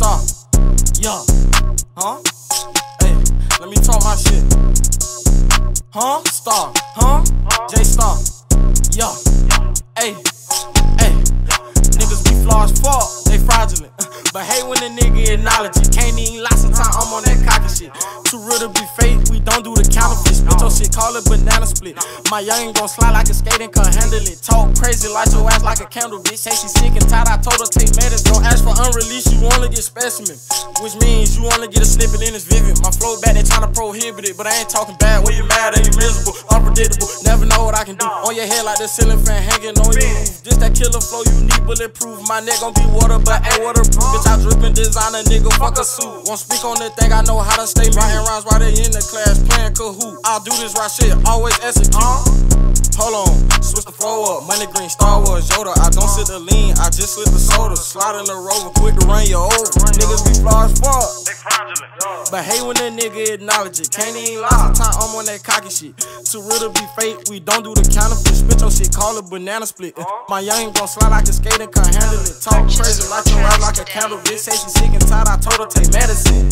Yeah. Huh? Hey, let me talk my shit. Huh? Stxarr. Huh? Jay Stxarr. Yeah. Hey. Hey. Niggas be flaw as fuck. They fraudulent. But hate when a nigga acknowledge it. Can't even lie, sometimes I'm on that cocky shit. Too real to be fake, we don't do the counterfeit. Spit your shit, call it banana split. My youngin' gon' slide like a skate and can handle it. Talk crazy, light your ass like a candle, bitch. Say she sick and tired, I told her take medicine. Specimen. Which means you only get a snippet and it's vivid. My flow back, they tryna prohibit it. But I ain't talking bad when you mad you miserable. Unpredictable, never know what I can do. On your head like the ceiling fan hanging on you. Just that killer flow, you need bulletproof. My neck gon' be water, but ain't waterproof. Bitch, I drippin' designer, nigga, fuck a suit. Won't speak on that thing, I know how to stay writing rhymes while they in the class playing Kahoot. I'll do this right shit, always execute. Hold on, switch the flow up. Money green, Star Wars, Yoda. I don't sit the lean, I just slip the soda. Slide in the rover, quick to run you over. Niggas be flaw as fuck. But hate when a nigga acknowledge it. Can't even lie, sometimes I'm on that cocky shit. Too real to be fake, we don't do the counterfeit. Spit your shit, call it banana split. Uh, My young gon' slide like a skater, and can handle it. Talk crazy, like your rap like a candle. Bitch say she sick and tired, I told her take medicine.